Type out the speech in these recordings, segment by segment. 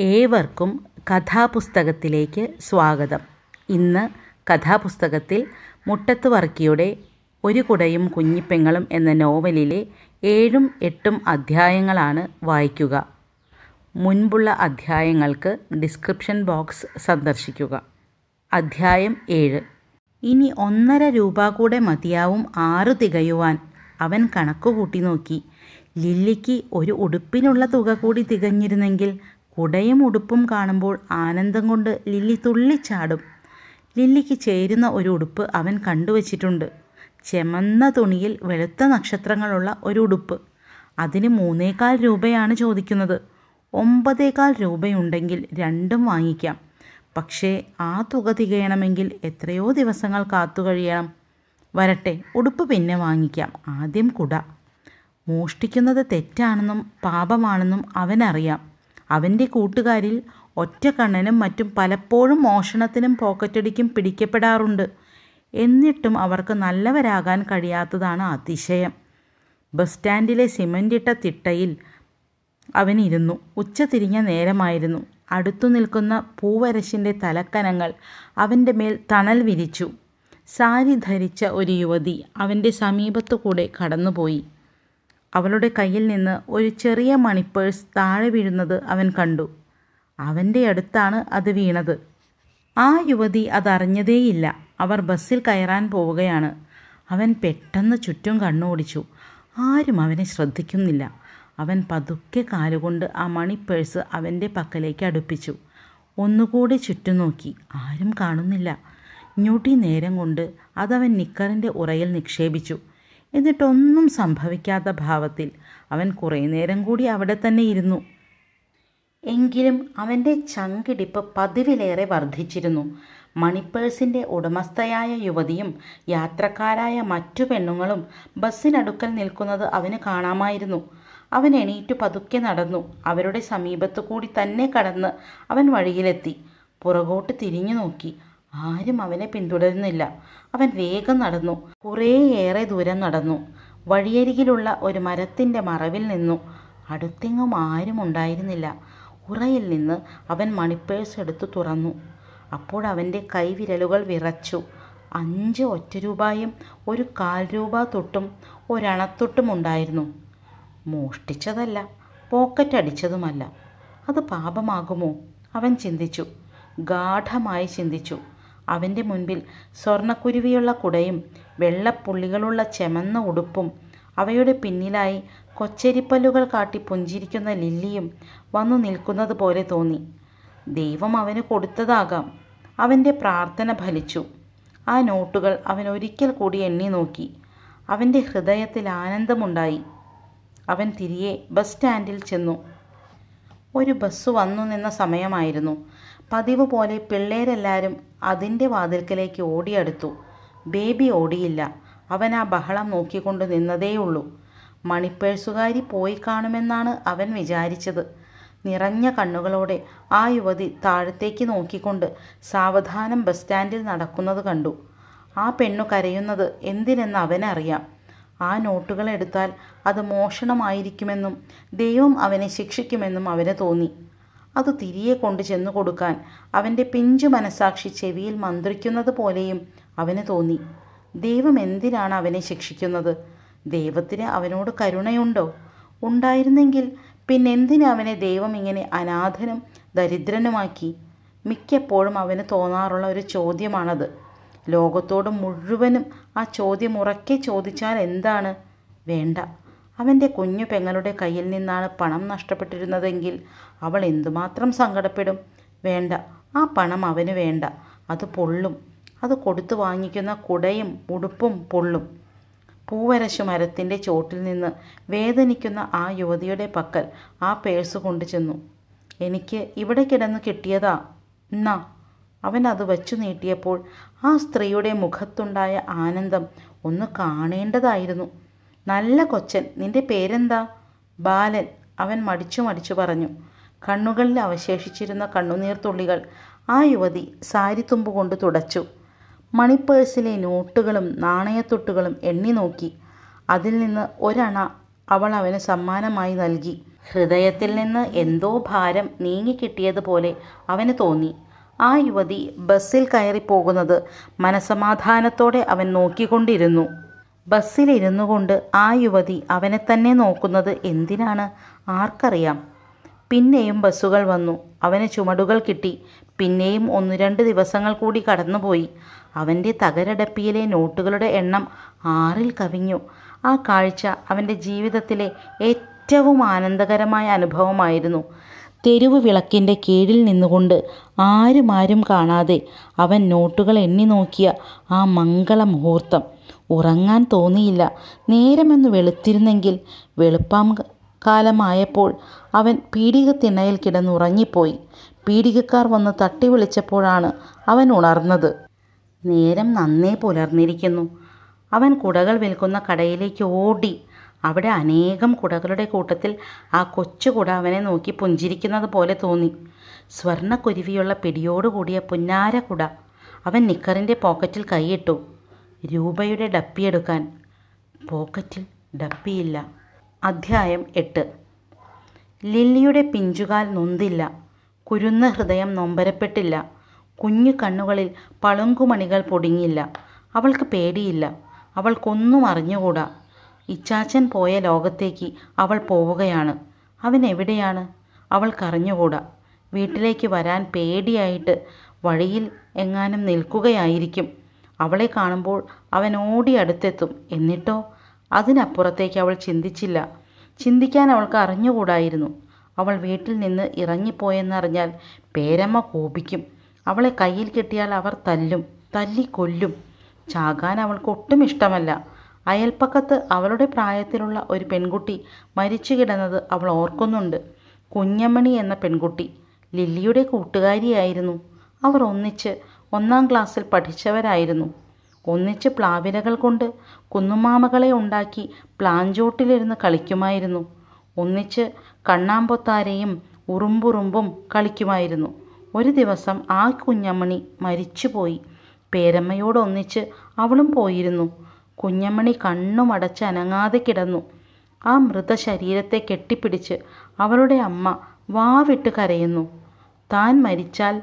ഏവർക്കും കഥാപുസ്തകത്തിലേക്ക് സ്വാഗതം. ഇന്ന് കഥാപുസ്തകത്തിൽ മുട്ടത്ത് വർക്കിയുടെ ഒരു കുടയും കുഞ്ഞിപ്പെങ്ങളും എന്ന നോവലിലെ ഏഴും എട്ടും അധ്യായങ്ങളാണ് വായിക്കുക. മുൻപുള്ള അധ്യായങ്ങൾക്ക് ഡിസ്ക്രിപ്ഷൻ ബോക്സ് സന്ദർശിക്കുക. അധ്യായം ഏഴ്. ഇനി ഒന്നര രൂപ കൂടെ മതിയാവും ആറ് തികയുവാൻ. അവൻ കണക്കുകൂട്ടി നോക്കി. ലില്ലിക്ക് ഒരു ഉടുപ്പിനുള്ള തുക കൂടി തികഞ്ഞിരുന്നെങ്കിൽ കുടയും ഉടുപ്പും കാണുമ്പോൾ ആനന്ദം കൊണ്ട് ലില്ലി തുള്ളിച്ചാടും. ലില്ലിക്ക് ചേരുന്ന ഒരു ഉടുപ്പ് അവൻ കണ്ടുവച്ചിട്ടുണ്ട്. ചെമന്ന തുണിയിൽ വെളുത്ത നക്ഷത്രങ്ങളുള്ള ഒരു ഉടുപ്പ്. അതിന് മൂന്നേകാൽ രൂപയാണ് ചോദിക്കുന്നത്. ഒമ്പതേകാൽ രൂപയുണ്ടെങ്കിൽ രണ്ടും വാങ്ങിക്കാം. പക്ഷേ ആ തുക തികയണമെങ്കിൽ എത്രയോ ദിവസങ്ങൾ കാത്തു കഴിയണം. വരട്ടെ ഉടുപ്പ് പിന്നെ വാങ്ങിക്കാം. ആദ്യം കുട. മോഷ്ടിക്കുന്നത് തെറ്റാണെന്നും പാപമാണെന്നും അവനറിയാം. അവന്റെ കൂട്ടുകാരിൽ ഒറ്റക്കണ്ണനും മറ്റും പലപ്പോഴും മോഷണത്തിനും പോക്കറ്റടിക്കും പിടിക്കപ്പെടാറുണ്ട്. എന്നിട്ടും അവർക്ക് നല്ലവരാകാൻ കഴിയാത്തതാണ് അതിശയം. ബസ് സ്റ്റാൻഡിലെ സിമന്റിട്ട തിട്ടയിൽ അവനിരുന്നു ഉച്ച തിരിഞ്ഞ നേരമായിരുന്നു. അടുത്തു നിൽക്കുന്ന പൂവരശിന്റെ തലക്കനങ്ങൾ അവന്റെ മേൽ തണൽ വിരിച്ചു. സാരി ധരിച്ച ഒരു യുവതി അവന്റെ സമീപത്തു കൂടെ കടന്നുപോയി. അവളുടെ കയ്യിൽ നിന്ന് ഒരു ചെറിയ മണിപ്പേഴ്സ് താഴെ വീഴുന്നത് അവൻ കണ്ടു. അവന്റെ അടുത്താണ് അത് വീണത്. ആ യുവതി അതറിഞ്ഞതേയില്ല അവർ ബസ്സിൽ കയറാൻ പോവുകയാണ്. അവൻ പെട്ടെന്ന് ചുറ്റും കണ്ണോടിച്ചു. ആരും അവനെ ശ്രദ്ധിക്കുന്നില്ല. അവൻ പതുക്കെ കാലുകൊണ്ട് ആ മണിപ്പേഴ്സ് അവന്റെ പക്കലേക്ക് അടുപ്പിച്ചു. ഒന്നുകൂടി ചുറ്റും നോക്കി. ആരും കാണുന്നില്ല. ഞൊടി നേരം കൊണ്ട് അതവൻ നിക്കറിന്റെ ഉറയിൽ നിക്ഷേപിച്ചു. എന്നിട്ടൊന്നും സംഭവിക്കാത്ത ഭാവത്തിൽ അവൻ കുറേ നേരം കൂടി അവിടെ തന്നെ ഇരുന്നു. എങ്കിലും അവന്റെ ചങ്കിടിപ്പ് പതിവിലേറെ വർദ്ധിച്ചിരുന്നു. മണിപ്പേഴ്സിന്റെ ഉടമസ്ഥയായ യുവതിയും യാത്രക്കാരായ മറ്റു പെണ്ണുങ്ങളും ബസ്സിനടുക്കൽ നിൽക്കുന്നത് അവന് കാണാമായിരുന്നു. അവൻ എണീറ്റു പതുക്കെ നടന്നു. അവരുടെ സമീപത്തു കൂടി തന്നെ കടന്ന് അവൻ വഴിയിലെത്തി. പുറകോട്ട് തിരിഞ്ഞു നോക്കി. ആരും അവനെ പിന്തുടരുന്നില്ല. അവൻ വേഗം നടന്നു. കുറേയേറെ ദൂരം നടന്നു. വഴിയരികിലുള്ള ഒരു മരത്തിന്റെ മറവിൽ നിന്നു. അടുത്തെങ്ങും ആരും ഉണ്ടായിരുന്നില്ല. ഉറയിൽ നിന്ന് അവൻ മണിപ്പേഴ്സ് എടുത്തു തുറന്നു. അപ്പോൾ അവന്റെ കൈവിരലുകൾ വിറച്ചു. അഞ്ച് ഒറ്റ രൂപയും ഒരു കാൽ രൂപ തൊട്ടും ഒരണത്തൊട്ടും ഉണ്ടായിരുന്നു. മോഷ്ടിച്ചതല്ല പോക്കറ്റ് അടിച്ചതുമല്ല. അത് പാപമാകുമോ? അവൻ ചിന്തിച്ചു. ഗാഠമായി ചിന്തിച്ചു. അവന്റെ മുൻപിൽ സ്വർണക്കുരുവിയുള്ള കുടയും വെള്ളപ്പുള്ളികളുള്ള ചെമന്ന ഉടുപ്പും അവയുടെ പിന്നിലായി കൊച്ചരിപ്പല്ലുകൾ കാട്ടി പുഞ്ചിരിക്കുന്ന ലില്ലിയും വന്നു നിൽക്കുന്നത് പോലെ തോന്നി. ദൈവം അവന് കൊടുത്തതാകാം. അവന്റെ പ്രാർത്ഥന ഫലിച്ചു. ആ നോട്ടുകൾ അവൻ ഒരിക്കൽ കൂടി എണ്ണി നോക്കി. അവന്റെ ഹൃദയത്തിൽ ആനന്ദമുണ്ടായി. അവൻ തിരികെ ബസ് സ്റ്റാൻഡിൽ ചെന്നു. ഒരു ബസ് വന്നു നിന്ന സമയമായിരുന്നു. പതിവ് പോലെ പിള്ളേരെല്ലാവരും അതിന്റെ വാതിൽക്കലേക്ക് ഓടിയടുത്തു. ബേബി ഓടിയില്ല. അവൻ ആ ബഹളം നോക്കിക്കൊണ്ട് നിന്നതേയുള്ളൂ. മണിപ്പേഴ്സുകാരി പോയി കാണുമെന്നാണ് അവൻ വിചാരിച്ചത്. നിറഞ്ഞ കണ്ണുകളോടെ ആ യുവതി താഴത്തേക്ക് നോക്കിക്കൊണ്ട് സാവധാനം ബസ് സ്റ്റാൻഡിൽ നടക്കുന്നത് കണ്ടു. ആ പെണ്ണു കരയുന്നത് എന്തിനെന്ന് അവനറിയാം. ആ നോട്ടുകൾ എടുത്താൽ അത് മോഷണമായിരിക്കുമെന്നും ദൈവം അവനെ ശിക്ഷിക്കുമെന്നും അവന് തോന്നി. അത് തിരികെ കൊണ്ടു ചെന്നു കൊടുക്കാൻ അവന്റെ പിഞ്ചു മനസാക്ഷി ചെവിയിൽ മന്ത്രിക്കുന്നത് പോലെയും അവന് തോന്നി. ദൈവം എന്തിനാണ് അവനെ ശിക്ഷിക്കുന്നത്? ദൈവത്തിന് അവനോട് കരുണയുണ്ടോ? ഉണ്ടായിരുന്നെങ്കിൽ പിന്നെന്തിന് അവനെ ദൈവം ഇങ്ങനെ അനാഥനും ദരിദ്രനുമാക്കി? മിക്കപ്പോഴും അവന് തോന്നാറുള്ള ഒരു ചോദ്യമാണത്. ലോകത്തോട് മുഴുവനും ആ ചോദ്യം ഉറക്കെ ചോദിച്ചാൽ എന്താണ്? വേണ്ട. അവന്റെ കുഞ്ഞു പെങ്ങളുടെ കയ്യിൽ നിന്നാണ് പണം നഷ്ടപ്പെട്ടിരുന്നതെങ്കിൽ അവൾ എന്തുമാത്രം സങ്കടപ്പെടും? വേണ്ട ആ പണം അവന് വേണ്ട. അത് പൊള്ളും. അത് കൊടുത്തു വാങ്ങിക്കുന്ന കുടയും ഉടുപ്പും പൊള്ളും. പൂവരശു മരത്തിന്റെ ചോട്ടിൽ നിന്ന് വേദനിക്കുന്ന ആ യുവതിയുടെ പക്കൽ ആ പേഴ്സ് കൊണ്ടു ചെന്നു. എനിക്ക് ഇവിടെ കിടന്ന് കിട്ടിയതാ. എന്നാ അവൻ അത് വച്ചു നീട്ടിയപ്പോൾ ആ സ്ത്രീയുടെ മുഖത്തുണ്ടായ ആനന്ദം ഒന്ന് കാണേണ്ടതായിരുന്നു. നല്ല കൊച്ചൻ. നിന്റെ പേരെന്താ? ബാലൻ. അവൻ മടിച്ചു മടിച്ചു പറഞ്ഞു. കണ്ണുകളിൽ അവശേഷിച്ചിരുന്ന കണ്ണുനീർത്തുള്ളികൾ ആ യുവതി സാരിത്തുമ്പ് കൊണ്ട് തുടച്ചു. മണിപ്പേഴ്സിലെ നോട്ടുകളും നാണയത്തൊട്ടുകളും എണ്ണി നോക്കി. അതിൽ നിന്ന് ഒരണ അവൾ അവന് സമ്മാനമായി നൽകി. ഹൃദയത്തിൽ നിന്ന് എന്തോ ഭാരം നീങ്ങിക്കിട്ടിയതുപോലെ അവന് തോന്നി. ആ യുവതി ബസ്സിൽ കയറി പോകുന്നത് മനസമാധാനത്തോടെ അവൻ നോക്കിക്കൊണ്ടിരുന്നു. ബസ്സിലിരുന്നു കൊണ്ട് ആ യുവതി അവനെ തന്നെ നോക്കുന്നത് എന്തിനാണ്? ആർക്കറിയാം. പിന്നെയും ബസ്സുകൾ വന്നു. അവന് ചുമടുകൾ കിട്ടി. പിന്നെയും ഒന്ന് രണ്ട് ദിവസങ്ങൾ കൂടി കടന്നുപോയി. അവന്റെ തകരടപ്പിയിലെ നോട്ടുകളുടെ എണ്ണം ആറിൽ കവിഞ്ഞു. ആ കാഴ്ച അവന്റെ ജീവിതത്തിലെ ഏറ്റവും ആനന്ദകരമായ അനുഭവമായിരുന്നു. തെരുവ് വിളക്കിന്റെ കീഴിൽ നിന്നുകൊണ്ട് ആരും ആരും കാണാതെ അവൻ നോട്ടുകൾ എണ്ണി നോക്കിയ ആ മംഗള മുഹൂർത്തം. ഉറങ്ങാൻ തോന്നിയില്ല. നേരമെന്ന് വെളുത്തിരുന്നെങ്കിൽ വെളുപ്പാം കാലമായപ്പോൾ അവൻ പീടിക തിണയിൽ കിടന്നുറങ്ങിപ്പോയി. പീഡികക്കാർ വന്ന് തട്ടി വിളിച്ചപ്പോഴാണ് അവൻ ഉണർന്നത്. നേരം നന്നേ പുലർന്നിരിക്കുന്നു. അവൻ കുടകൾ വിൽക്കുന്ന കടയിലേക്ക് ഓടി. അവിടെ അനേകം കുടകളുടെ കൂട്ടത്തിൽ ആ കൊച്ചു കുട അവനെ നോക്കി പുഞ്ചിരിക്കുന്നത് പോലെ തോന്നി. സ്വർണക്കുരുവിയുള്ള പിടിയോടുകൂടിയ പുന്നാര കുട അവൻ നിക്കറിന്റെ പോക്കറ്റിൽ കൈയിട്ടു. രൂപയുടെ ഡപ്പിയെടുക്കാൻ പോക്കറ്റിൽ ഡപ്പിയില്ല. അധ്യായം എട്ട്. ലില്ലിയുടെ പിഞ്ചുകാൽ നൊന്തില്ല. കുരുന്ന ഹൃദയം നൊമ്പരപ്പെട്ടില്ല. കുഞ്ഞു കണ്ണുകളിൽ പളുങ്കുമണികൾ പൊടിഞ്ഞില്ല. അവൾക്ക് പേടിയില്ല. അവൾക്കൊന്നും അറിഞ്ഞുകൂടാ. ഇച്ചാച്ചൻ പോയ ലോകത്തേക്ക് അവൾ പോവുകയാണ്. അവൻ എവിടെയാണ്? അവൾക്കറിഞ്ഞുകൂടാ. വീട്ടിലേക്ക് വരാൻ പേടിയായിട്ട് വഴിയിൽ എങ്ങാനും നിൽക്കുകയായിരിക്കും. അവളെ കാണുമ്പോൾ അവൻ ഓടി അടുത്തെത്തും. എന്നിട്ടോ? അതിനപ്പുറത്തേക്ക് അവൾ ചിന്തിച്ചില്ല. ചിന്തിക്കാൻ അവൾക്ക് അറിഞ്ഞുകൂടായിരുന്നു. അവൾ വീട്ടിൽ നിന്ന് ഇറങ്ങിപ്പോയെന്നറിഞ്ഞാൽ പേരമ്മ കോപിക്കും. അവളെ കയ്യിൽ കിട്ടിയാൽ അവർ തല്ലും തല്ലി കൊല്ലും ചാകാൻ അവൾക്ക് ഒട്ടും ഇഷ്ടമല്ല. അയൽപ്പക്കത്ത് അവളുടെ പ്രായത്തിലുള്ള ഒരു പെൺകുട്ടി മരിച്ചു കിടന്നത് അവൾ ഓർക്കുന്നുണ്ട്. കുഞ്ഞമ്മണി എന്ന പെൺകുട്ടി ലില്ലിയുടെ കൂട്ടുകാരിയായിരുന്നു. അവർ ഒന്നിച്ച് ഒന്നാം ക്ലാസ്സിൽ പഠിച്ചവരായിരുന്നു. ഒന്നിച്ച് പ്ലാവിലകൾ കൊണ്ട് കുന്നുമാമകളെ ഉണ്ടാക്കി പ്ലാഞ്ചോട്ടിലിരുന്ന് കളിക്കുമായിരുന്നു. ഒന്നിച്ച് കണ്ണാമ്പൊത്താരെയും ഉറുമ്പുറുമ്പും കളിക്കുമായിരുന്നു. ഒരു ദിവസം ആ കുഞ്ഞമ്മണി മരിച്ചുപോയി. പേരമ്മയോടൊന്നിച്ച് അവളും പോയിരുന്നു. കുഞ്ഞമ്മണി കണ്ണുമടച്ച് അനങ്ങാതെ കിടന്നു. ആ മൃതശരീരത്തെ കെട്ടിപ്പിടിച്ച് അവളുടെ അമ്മ വാവിട്ട് കരയുന്നു. താൻ മരിച്ചാൽ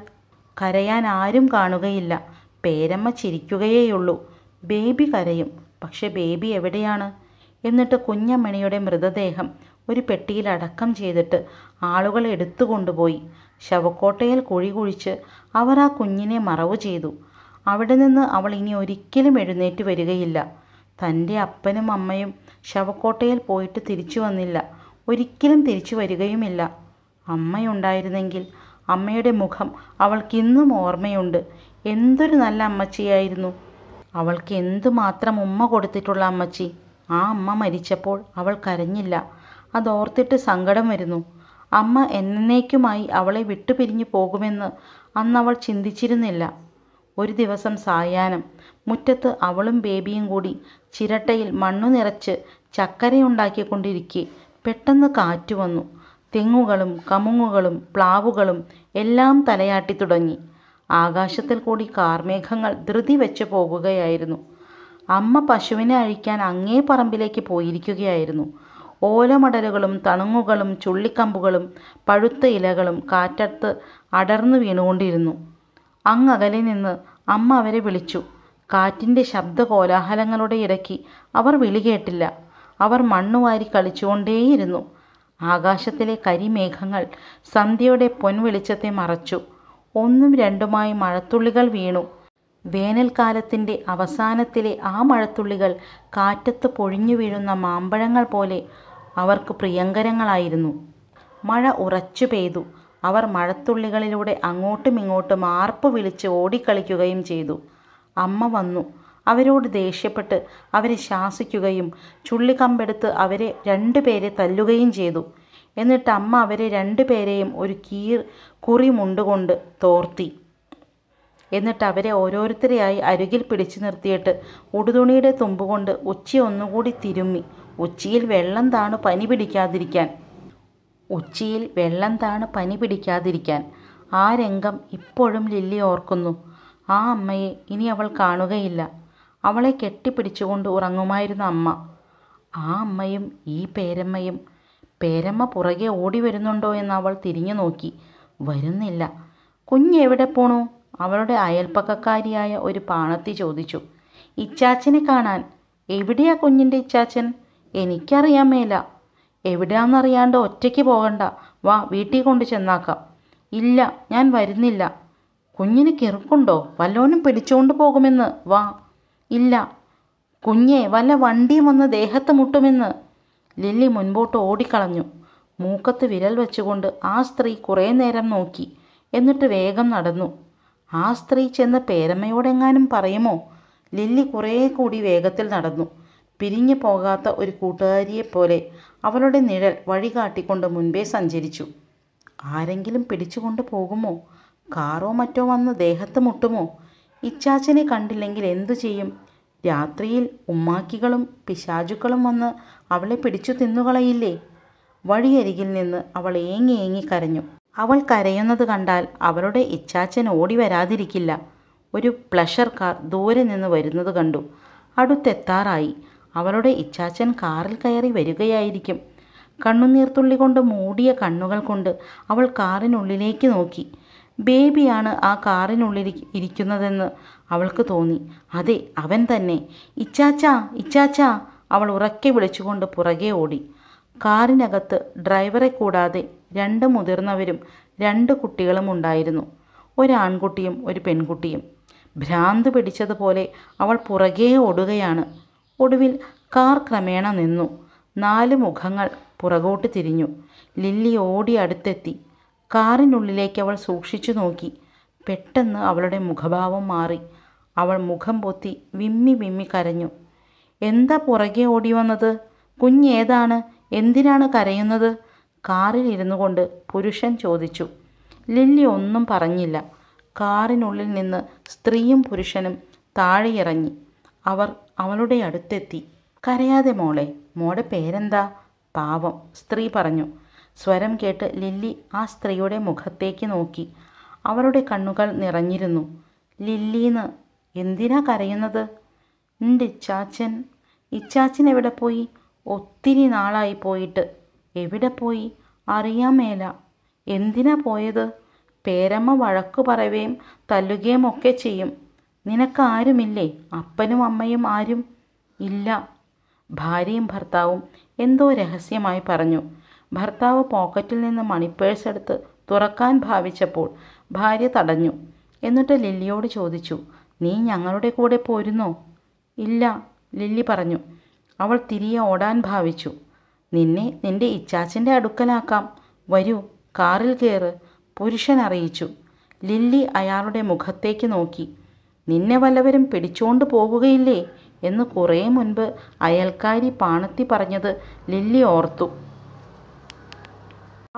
കരയാൻ ആരും കാണുകയില്ല. പേരമ്മ ചിരിക്കുകയേയുള്ളൂ. ബേബി കരയും. പക്ഷെ ബേബി എവിടെയാണ്? എന്നിട്ട് കുഞ്ഞമ്മണിയുടെ മൃതദേഹം ഒരു പെട്ടിയിൽ അടക്കം ചെയ്തിട്ട് ആളുകൾ എടുത്തു കൊണ്ടുപോയി. ശവക്കോട്ടയിൽ കുഴി കുഴിച്ച് അവർ ആ കുഞ്ഞിനെ മറവ് ചെയ്തു. അവിടെ നിന്ന് അവൾ ഇനി ഒരിക്കലും എഴുന്നേറ്റ് വരികയില്ല. തന്റെ അപ്പനും അമ്മയും ശവക്കോട്ടയിൽ പോയിട്ട് തിരിച്ചു വന്നില്ല. ഒരിക്കലും തിരിച്ചു വരികയുമില്ല. അമ്മയുണ്ടായിരുന്നെങ്കിൽ അമ്മയുടെ മുഖം അവൾക്കിന്നും ഓർമ്മയുണ്ട്. എന്തൊരു നല്ല അമ്മച്ചിയായിരുന്നു. അവൾക്ക് എന്തുമാത്രം ഉമ്മ കൊടുത്തിട്ടുള്ള അമ്മച്ചി. ആ അമ്മ മരിച്ചപ്പോൾ അവൾ കരഞ്ഞില്ല. അതോർത്തിട്ട് സങ്കടം വരുന്നു. അമ്മ എന്നേക്കുമായി അവളെ വിട്ടുപിരിഞ്ഞു പോകുമെന്ന് അന്ന് അവൾ ചിന്തിച്ചിരുന്നില്ല. ഒരു ദിവസം സായാഹ്നം. മുറ്റത്ത് അവളും ബേബിയും കൂടി ചിരട്ടയിൽ മണ്ണു നിറച്ച് ചക്കരയുണ്ടാക്കിക്കൊണ്ടിരിക്കെ പെട്ടെന്ന് കാറ്റ് വന്നു തെങ്ങുകളും കമുങ്ങുകളും പ്ലാവുകളും എല്ലാം തലയാട്ടി തുടങ്ങി. ആകാശത്തിൽ കൂടി കാർമേഘങ്ങൾ ധൃതി വെച്ച് പോകുകയായിരുന്നു. അമ്മ പശുവിനെ അഴിക്കാൻ അങ്ങേ പറമ്പിലേക്ക് പോയിരിക്കുകയായിരുന്നു. ഓലമടലുകളും തണുങ്ങുകളും ചുള്ളിക്കമ്പുകളും പഴുത്ത ഇലകളും കാറ്റത്ത് അടർന്നു വീണുകൊണ്ടിരുന്നു. അങ്ങകലെ നിന്ന് അമ്മ അവരെ വിളിച്ചു. കാറ്റിന്റെ ശബ്ദ കോലാഹലങ്ങളുടെ ഇടയ്ക്ക് അവർ വിളി കേട്ടില്ല. അവർ മണ്ണുവാരി കളിച്ചുകൊണ്ടേയിരുന്നു. ആകാശത്തിലെ കരിമേഘങ്ങൾ സന്ധ്യയുടെ പൊൻവെളിച്ചത്തെ മറച്ചു. ഒന്നും രണ്ടുമായി മഴത്തുള്ളികൾ വീണു. വേനൽക്കാലത്തിന്റെ അവസാനത്തിലെ ആ മഴത്തുള്ളികൾ കാറ്റത്ത് പൊഴിഞ്ഞു വീഴുന്ന മാമ്പഴങ്ങൾ പോലെ അവർക്ക് പ്രിയങ്കരങ്ങളായിരുന്നു. മഴ ഉറച്ചു പെയ്തു. അവർ മഴത്തുള്ളികളിലൂടെ അങ്ങോട്ടും ഇങ്ങോട്ടും ആർപ്പ് വിളിച്ച് ഓടിക്കളിക്കുകയും ചെയ്തു. അമ്മ വന്നു. അവരോട് ദേഷ്യപ്പെട്ട് അവരെ ശാസിക്കുകയും ചുള്ളിക്കമ്പെടുത്ത് അവരെ രണ്ടുപേരെ തല്ലുകയും ചെയ്തു. എന്നിട്ട് അമ്മ അവരെ രണ്ടുപേരെയും ഒരു കീർ കുറി മുണ്ടുകൊണ്ട് തോർത്തി. എന്നിട്ട് അവരെ ഓരോരുത്തരെയായി അരികിൽ പിടിച്ചു നിർത്തിയിട്ട് ഉടുതുണിയുടെ തുമ്പുകൊണ്ട് ഉച്ച ഒന്നുകൂടി തിരുമ്മി. ഉച്ചിയിൽ വെള്ളം താണ് പനി പിടിക്കാതിരിക്കാൻ. ഉച്ചിയിൽ വെള്ളം താണ് പനി പിടിക്കാതിരിക്കാൻ. ആ രംഗം ഇപ്പോഴും ലില്ലി ഓർക്കുന്നു. ആ അമ്മയെ ഇനി അവൾ കാണുകയില്ല. അവളെ കെട്ടിപ്പിടിച്ചുകൊണ്ട് ഉറങ്ങുമായിരുന്ന അമ്മ. ആ അമ്മയും ഈ പേരമ്മയും പേരമ്മ പുറകെ ഓടി വരുന്നുണ്ടോ എന്ന് അവൾ തിരിഞ്ഞു നോക്കി. വരുന്നില്ല. കുഞ്ഞ് എവിടെ പോണു? അവളുടെ അയൽപ്പക്കക്കാരിയായ ഒരു പാണത്തി ചോദിച്ചു. ഇച്ചാച്ചനെ കാണാൻ. എവിടെയാ കുഞ്ഞിന്റെ ഇച്ചാച്ചൻ? എനിക്കറിയാൻ മേല. എവിടെയാണെന്നറിയാണ്ട് ഒറ്റയ്ക്ക് പോകണ്ട. വാ വീട്ടിൽ കൊണ്ട് ചെന്നാക്കാം. ഇല്ല ഞാൻ വരുന്നില്ല. കുഞ്ഞിന് കിറുക്കുണ്ടോ? വല്ലോനും പിടിച്ചുകൊണ്ട് പോകുമെന്ന്. വാ. ഇല്ല. കുഞ്ഞേ വല്ല വണ്ടിയും വന്ന് ദേഹത്ത് മുട്ടുമെന്ന്. ലില്ലി മുൻപോട്ട് ഓടിക്കളഞ്ഞു. മൂക്കത്ത് വിരൽ വെച്ചുകൊണ്ട് ആ സ്ത്രീ കുറേ നേരം നോക്കി. എന്നിട്ട് വേഗം നടന്നു. ആ സ്ത്രീ ചെന്ന് പേരമ്മയോടെങ്ങാനും പറയുമോ? ലില്ലി കുറേ കൂടി വേഗത്തിൽ നടന്നു. പിരിഞ്ഞു പോകാത്ത ഒരു കൂട്ടുകാരിയെപ്പോലെ അവളുടെ നിഴൽ വഴി കാട്ടിക്കൊണ്ട് മുൻപേ സഞ്ചരിച്ചു. ആരെങ്കിലും പിടിച്ചുകൊണ്ട് പോകുമോ? കാറോ മറ്റോ വന്ന് ദേഹത്ത് മുട്ടുമോ? ഇച്ചാച്ചനെ കണ്ടില്ലെങ്കിൽ എന്തു ചെയ്യും? രാത്രിയിൽ ഉമ്മാക്കികളും പിശാചുക്കളും വന്ന് അവളെ പിടിച്ചു തിന്നുകളയില്ലേ? വഴിയരികിൽ നിന്ന് അവൾ ഏങ്ങി ഏങ്ങി കരഞ്ഞു. അവൾ കരയുന്നത് കണ്ടാൽ അവളുടെ ഇച്ചാച്ചൻ ഓടി വരാതിരിക്കില്ല. ഒരു പ്ലഷർ കാർ ദൂരെ നിന്ന് വരുന്നത് കണ്ടു. അടുത്തെത്താറായി. അവളുടെ ഇച്ചാച്ചൻ കാറിൽ കയറി വരികയായിരിക്കും. കണ്ണുനീർത്തുള്ളി കൊണ്ട് മൂടിയ കണ്ണുകൾ കൊണ്ട് അവൾ കാറിനുള്ളിലേക്ക് നോക്കി. ബേബിയാണ് ആ കാറിനുള്ളിൽ ഇരിക്കുന്നതെന്ന് അവൾക്ക് തോന്നി. അതെ അവൻ തന്നെ. ഇച്ചാച്ചാ ഇച്ചാച്ചാ അവൾ ഉറക്കെ വിളിച്ചുകൊണ്ട് പുറകെ ഓടി. കാറിനകത്ത് ഡ്രൈവറെ കൂടാതെ രണ്ട് മുതിർന്നവരും രണ്ട് കുട്ടികളും ഉണ്ടായിരുന്നു. ഒരാൺകുട്ടിയും ഒരു പെൺകുട്ടിയും. ഭ്രാന്ത് പിടിച്ചതുപോലെ അവൾ പുറകെ ഓടുകയാണ്. ഒടുവിൽ കാർ ക്രമേണ നിന്നു. നാല് മുഖങ്ങൾ പുറകോട്ട് തിരിഞ്ഞു. ലില്ലി ഓടി അടുത്തെത്തി. കാറിനുള്ളിലേക്ക് അവൾ സൂക്ഷിച്ചു നോക്കി. പെട്ടെന്ന് അവളുടെ മുഖഭാവം മാറി. അവൾ മുഖം പൊത്തി വിമ്മി വിമ്മി കരഞ്ഞു. എന്താ പുറകെ ഓടി വന്നത്? കുഞ്ഞേതാണ് എന്തിനാണ് കരയുന്നത്? കാറിൽ ഇരുന്നു കൊണ്ട് പുരുഷൻ ചോദിച്ചു. ലില്ലി ഒന്നും പറഞ്ഞില്ല. കാറിനുള്ളിൽ നിന്ന് സ്ത്രീയും പുരുഷനും താഴെ ഇറങ്ങി. അവർ അവളുടെ അടുത്തെത്തി. കരയാതെ മോളെ മോടെ പേരെന്താ? പാവം സ്ത്രീ പറഞ്ഞു. സ്വരം കേട്ട് ലില്ലി ആ സ്ത്രീയുടെ മുഖത്തേക്ക് നോക്കി. അവരുടെ കണ്ണുകൾ നിറഞ്ഞിരുന്നു. ലില്ലീന്ന് എന്തിനാ കരയുന്നത്? ഉണ്ട് ഇച്ചാച്ചൻ. ഇച്ചാച്ചൻ എവിടെ പോയി? ഒത്തിരി നാളായി പോയിട്ട്. എവിടെ പോയി? അറിയാൻ മേല. എന്തിനാ പോയത്? പേരമ്മ വഴക്കു പറയുകയും തല്ലുകയും ഒക്കെ ചെയ്യും. നിനക്ക് ആരുമില്ലേ? അപ്പനും അമ്മയും ആരും? ഇല്ല. ഭാര്യയും ഭർത്താവും എന്തോ രഹസ്യമായി പറഞ്ഞു. ഭർത്താവ് പോക്കറ്റിൽ നിന്ന് മണിപ്പേഴ്സ് എടുത്ത് തുറക്കാൻ ഭാവിച്ചപ്പോൾ ഭാര്യ തടഞ്ഞു. എന്നിട്ട് ലില്ലിയോട് ചോദിച്ചു നീ ഞങ്ങളുടെ കൂടെ പോരുന്നോ? ഇല്ല ലില്ലി പറഞ്ഞു. അവൾ തിരികെ ഓടാൻ ഭാവിച്ചു. നിന്നെ നിന്റെ ഇച്ചാച്ചന്റെ അടുക്കലാക്കാം. വരൂ കാറിൽ കയറ് പുരുഷൻ അറിയിച്ചു. ലില്ലി അയാളുടെ മുഖത്തേക്ക് നോക്കി. നിന്നെ വല്ലവരും പിടിച്ചുകൊണ്ട് പോകുകയില്ലേ എന്ന് കുറേ മുൻപ് അയൽക്കാരി പാണത്തി പറഞ്ഞത് ലില്ലി ഓർത്തു.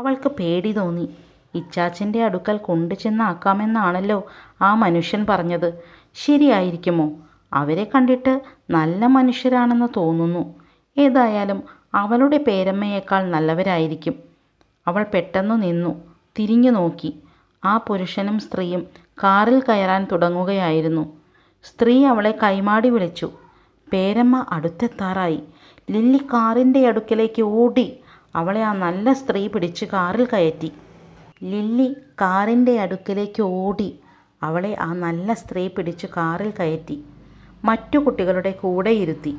അവൾക്ക് പേടി തോന്നി. ഇച്ചാച്ചന്റെ അടുക്കൽ കൊണ്ടുചെന്നാക്കാമെന്നാണല്ലോ ആ മനുഷ്യൻ പറഞ്ഞത്. ശരിയായിരിക്കുമോ? അവരെ കണ്ടിട്ട് നല്ല മനുഷ്യരാണെന്ന് തോന്നുന്നു. ഏതായാലും അവളുടെ പേരമ്മയേക്കാൾ നല്ലവരായിരിക്കും. അവൾ പെട്ടെന്ന് നിന്നു. തിരിഞ്ഞു നോക്കി. ആ പുരുഷനും സ്ത്രീയും കാറിൽ കയറാൻ തുടങ്ങുകയായിരുന്നു. സ്ത്രീ അവളെ കൈമാടി വിളിച്ചു. പേരമ്മ അടുത്തെത്താറായി. ലില്ലി കാറിന്റെ അടുക്കലേക്ക് ഓടി. അവളെ ആ നല്ല സ്ത്രീ പിടിച്ച് കാറിൽ കയറ്റി. ലില്ലി കാറിന്റെ അടുക്കിലേക്ക് ഓടി അവളെ ആ നല്ല സ്ത്രീ പിടിച്ച് കാറിൽ കയറ്റി. മറ്റു കുട്ടികളുടെ കൂടെ ഇരുത്തി.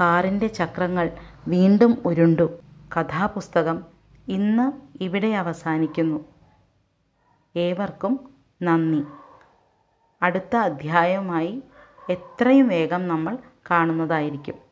കാറിന്റെ ചക്രങ്ങൾ വീണ്ടും ഉരുണ്ടു. കഥാപുസ്തകം ഇന്ന് ഇവിടെ അവസാനിക്കുന്നു. ഏവർക്കും നന്ദി. അടുത്ത അധ്യായവുമായി എത്രയും വേഗം നമ്മൾ കാണുന്നതായിരിക്കും.